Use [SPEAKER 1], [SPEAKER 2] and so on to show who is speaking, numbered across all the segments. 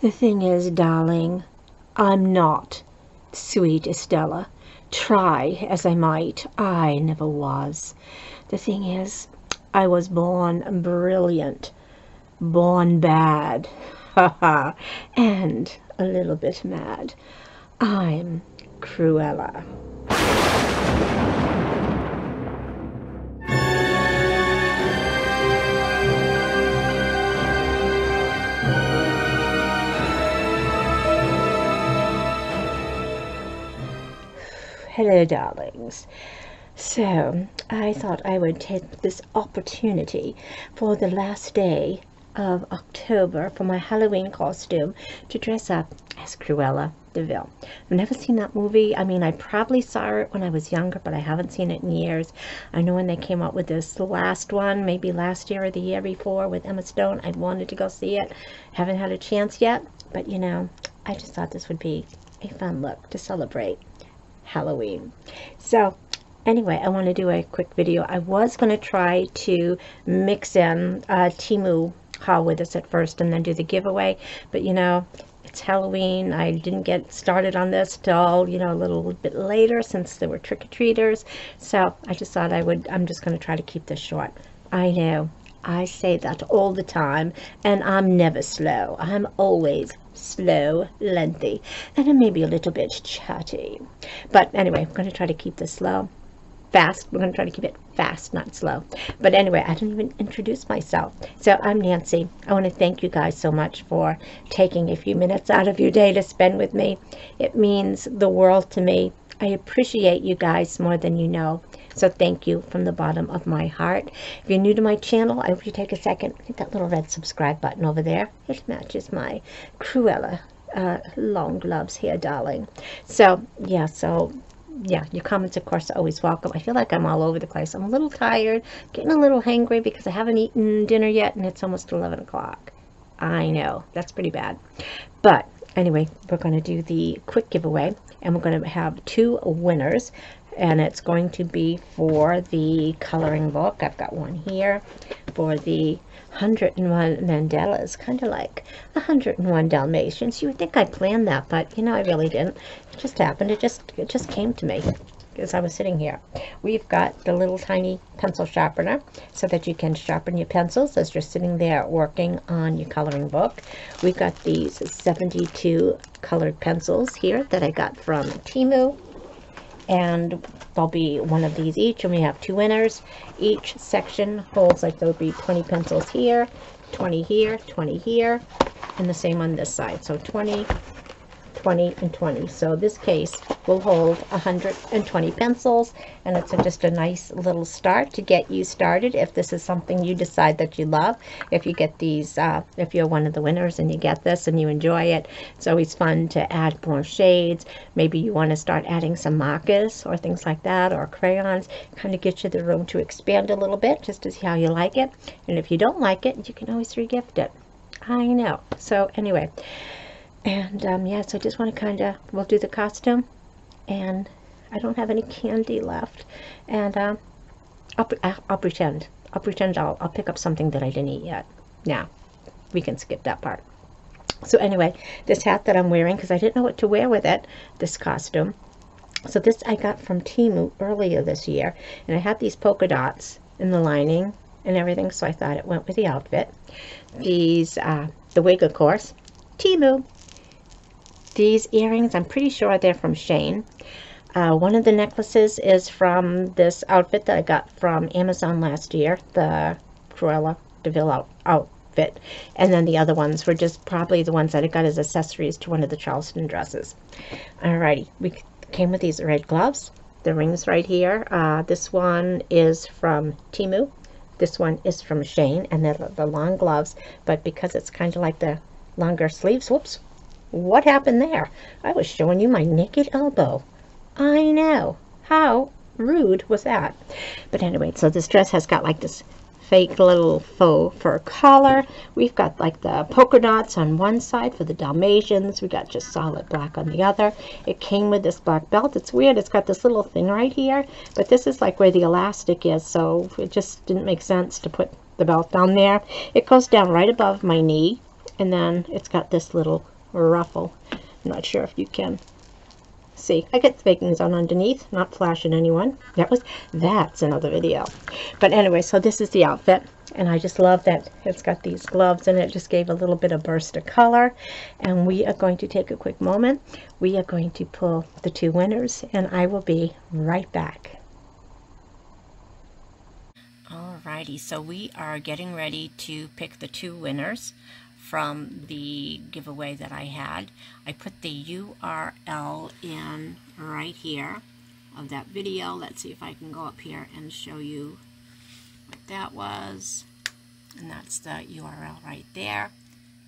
[SPEAKER 1] The thing is, darling, I'm not sweet Estella. Try as I might, I never was. The thing is, I was born brilliant, born bad, ha ha, and a little bit mad. I'm Cruella. Hello, darlings. So, I thought I would take this opportunity for the last day of October for my Halloween costume to dress up as Cruella de Vil. I've never seen that movie. I mean, I probably saw it when I was younger, but I haven't seen it in years. I know when they came out with this last one, maybe last year or the year before with Emma Stone, I wanted to go see it. Haven't had a chance yet, but you know, I just thought this would be a fun look to celebrate Halloween. So anyway, I want to do a quick video. I was going to try to mix in a Temu haul with us at first and then do the giveaway, but you know, it's Halloween. I didn't get started on this till, you know, a little bit later since there were trick-or-treaters. So I just thought I would, I'm just going to try to keep this short. I know, I say that all the time, and I'm never slow. I'm always slow, lengthy, and I may be a little bit chatty. But anyway, I'm going to try to keep this slow. Fast. We're going to try to keep it fast, not slow. But anyway, I didn't even introduce myself. So I'm Nancy. I want to thank you guys so much for taking a few minutes out of your day to spend with me. It means the world to me. I appreciate you guys more than you know. So thank you from the bottom of my heart. If you're new to my channel, I hope you take a second, hit that little red subscribe button over there. It matches my Cruella uh, long gloves here, darling. So, yeah, so yeah, your comments, of course, are always welcome. I feel like I'm all over the place. I'm a little tired, getting a little hangry because I haven't eaten dinner yet, and it's almost 11 o'clock. I know, that's pretty bad. But anyway, we're going to do the quick giveaway, and we're going to have two winners and it's going to be for the coloring book. I've got one here for the 101 Mandalas, kind of like 101 Dalmatians. You would think I planned that, but you know, I really didn't. It just happened. It just, it just came to me as I was sitting here. We've got the little tiny pencil sharpener so that you can sharpen your pencils as you're sitting there working on your coloring book. We've got these 72 colored pencils here that I got from Temu and there'll be one of these each and we have two winners. Each section holds like there'll be 20 pencils here 20 here 20 here and the same on this side. So 20 20 and 20 so this case will hold 120 pencils and it's just a nice little start to get you started if this is something you decide that you love. If you get these uh, if you're one of the winners and you get this and you enjoy it it's always fun to add more shades. Maybe you want to start adding some markers or things like that or crayons. Kind of get you the room to expand a little bit just to see how you like it. And if you don't like it you can always regift it. I know. So anyway and um, yeah, so I just want to kind of, we'll do the costume. And I don't have any candy left. And um, I'll, I'll pretend. I'll pretend I'll, I'll pick up something that I didn't eat yet. Now, we can skip that part. So anyway, this hat that I'm wearing, because I didn't know what to wear with it, this costume. So this I got from Temu earlier this year. And I had these polka dots in the lining and everything, so I thought it went with the outfit. These, uh, the wig, of course, Temu. These earrings, I'm pretty sure they're from Shein. Uh, one of the necklaces is from this outfit that I got from Amazon last year, the Cruella de Vil out outfit. And then the other ones were just probably the ones that I got as accessories to one of the Charleston dresses. Alrighty, we came with these red gloves. The rings right here. Uh, this one is from Temu. This one is from Shein, and they're the long gloves, but because it's kind of like the longer sleeves, whoops, what happened there? I was showing you my naked elbow. I know. How rude was that? But anyway, so this dress has got like this fake little faux fur collar. We've got like the polka dots on one side for the Dalmatians. We got just solid black on the other. It came with this black belt. It's weird. It's got this little thing right here, but this is like where the elastic is, so it just didn't make sense to put the belt down there. It goes down right above my knee, and then it's got this little ruffle. I'm not sure if you can see. I get the bakings on underneath, not flashing anyone. That was, that's another video. But anyway, so this is the outfit. And I just love that it's got these gloves and it just gave a little bit of burst of color. And we are going to take a quick moment. We are going to pull the two winners and I will be right back.
[SPEAKER 2] Alrighty, so we are getting ready to pick the two winners from the giveaway that I had. I put the URL in right here of that video. Let's see if I can go up here and show you what that was. And that's the URL right there.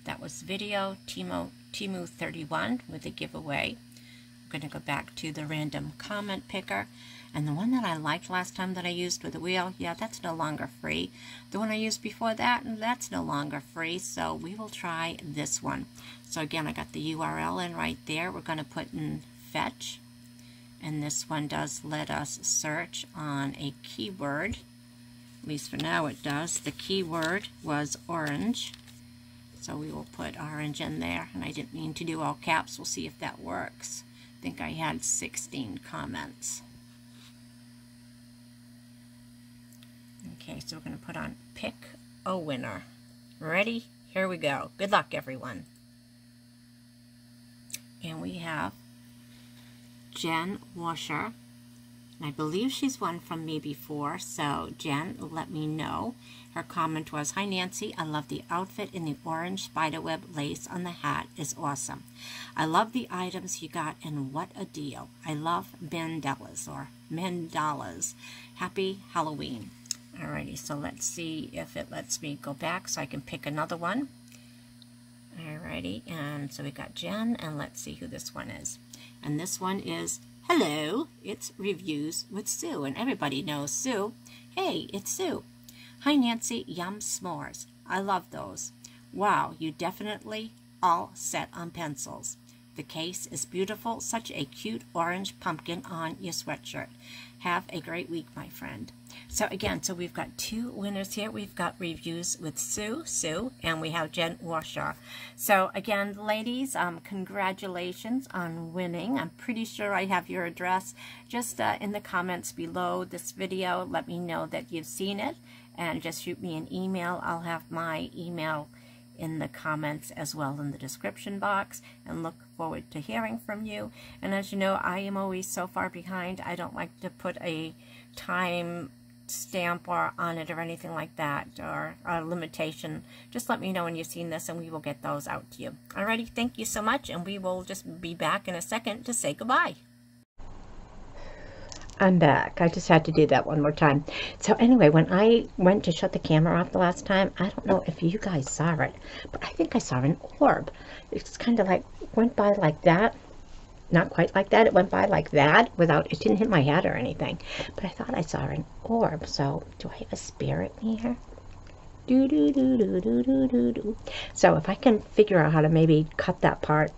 [SPEAKER 2] That was video, Timo, Timu31 with a giveaway. I'm going to go back to the random comment picker. And the one that I liked last time that I used with the wheel, yeah, that's no longer free. The one I used before that, that's no longer free. So we will try this one. So again, I got the URL in right there. We're going to put in fetch. And this one does let us search on a keyword. At least for now it does. The keyword was orange. So we will put orange in there. And I didn't mean to do all caps. We'll see if that works. I think I had 16 comments. Okay, so we're going to put on pick a winner. Ready? Here we go. Good luck, everyone. And we have Jen Washer. I believe she's won from me before, so Jen, let me know. Her comment was, Hi Nancy, I love the outfit in the orange spiderweb lace on the hat is awesome. I love the items you got and what a deal. I love mandalas or mandalas. Happy Halloween. Alrighty, so let's see if it lets me go back so I can pick another one. Alrighty, and so we got Jen, and let's see who this one is. And this one is, hello, it's Reviews with Sue, and everybody knows Sue. Hey, it's Sue. Hi, Nancy, yum s'mores. I love those. Wow, you definitely all set on pencils. The case is beautiful, such a cute orange pumpkin on your sweatshirt. Have a great week, my friend. So again, so we've got two winners here. We've got reviews with Sue, Sue, and we have Jen Washer. So again, ladies, um, congratulations on winning. I'm pretty sure I have your address just uh, in the comments below this video. Let me know that you've seen it and just shoot me an email. I'll have my email in the comments as well in the description box and look forward to hearing from you. And as you know, I am always so far behind. I don't like to put a time stamp or on it or anything like that or a limitation. Just let me know when you've seen this and we will get those out to you. Alrighty, thank you so much and we will just be back in a second to say goodbye.
[SPEAKER 1] I'm back. I just had to do that one more time. So anyway, when I went to shut the camera off the last time, I don't know if you guys saw it, but I think I saw an orb. It's kind of like went by like that. Not quite like that. It went by like that without, it didn't hit my head or anything. But I thought I saw an orb. So do I have a spirit here? Do, do, do, do, do, do, do. So if I can figure out how to maybe cut that part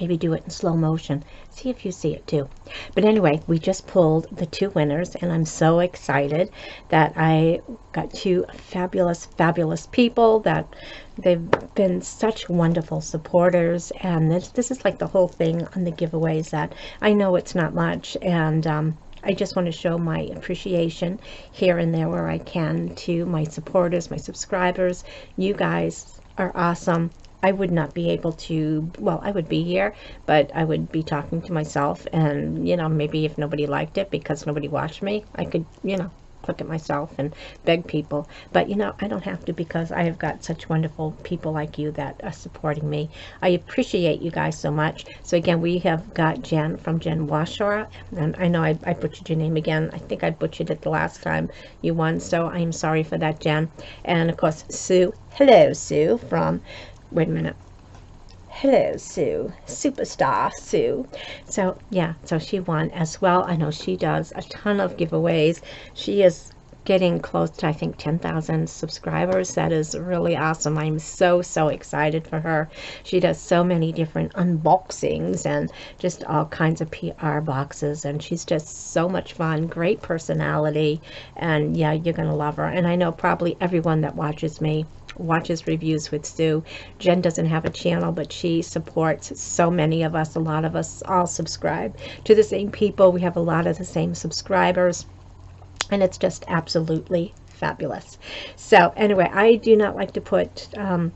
[SPEAKER 1] maybe do it in slow motion see if you see it too but anyway we just pulled the two winners and I'm so excited that I got two fabulous fabulous people that they've been such wonderful supporters and this this is like the whole thing on the giveaways that I know it's not much and um, I just want to show my appreciation here and there where I can to my supporters, my subscribers. You guys are awesome. I would not be able to, well, I would be here, but I would be talking to myself and, you know, maybe if nobody liked it because nobody watched me, I could, you know, click at myself and beg people. But, you know, I don't have to because I have got such wonderful people like you that are supporting me. I appreciate you guys so much. So again, we have got Jen from Jen Washora, and I know I, I butchered your name again. I think I butchered it the last time you won, so I'm sorry for that, Jen. And of course, Sue. Hello, Sue from wait a minute. Hello, Sue. Superstar Sue. So, yeah, so she won as well. I know she does a ton of giveaways. She is getting close to, I think, 10,000 subscribers. That is really awesome. I'm so, so excited for her. She does so many different unboxings and just all kinds of PR boxes. And she's just so much fun, great personality. And yeah, you're going to love her. And I know probably everyone that watches me watches Reviews with Sue. Jen doesn't have a channel, but she supports so many of us. A lot of us all subscribe to the same people. We have a lot of the same subscribers, and it's just absolutely fabulous. So anyway, I do not like to put um,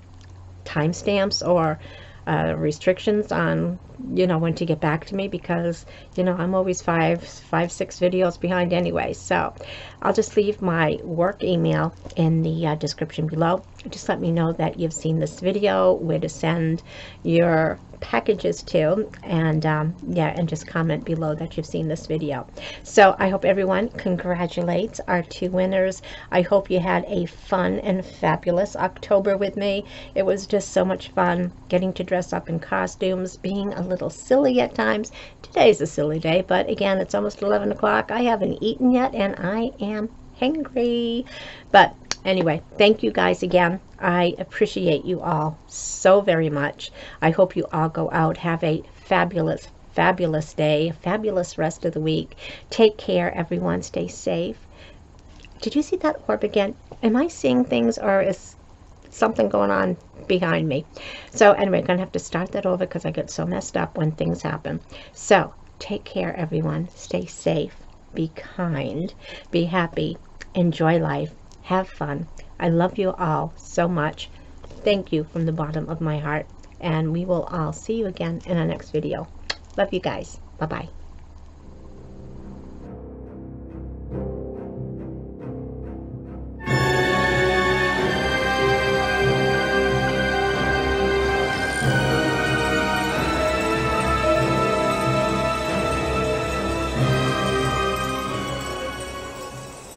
[SPEAKER 1] timestamps or uh, restrictions on you know when to get back to me because you know I'm always five five six videos behind anyway. So I'll just leave my work email in the uh, description below. Just let me know that you've seen this video where to send your packages to and um, yeah and just comment below that you've seen this video. So I hope everyone congratulates our two winners. I hope you had a fun and fabulous October with me. It was just so much fun getting to dress up in costumes being a little silly at times. Today's a silly day but again it's almost 11 o'clock. I haven't eaten yet and I am hungry but anyway, thank you guys again. I appreciate you all so very much. I hope you all go out, have a fabulous, fabulous day, fabulous rest of the week. Take care, everyone. Stay safe. Did you see that orb again? Am I seeing things or is something going on behind me? So anyway, I'm going to have to start that over because I get so messed up when things happen. So take care, everyone. Stay safe. Be kind. Be happy. Enjoy life have fun. I love you all so much. Thank you from the bottom of my heart. And we will all see you again in our next video. Love you guys. Bye-bye.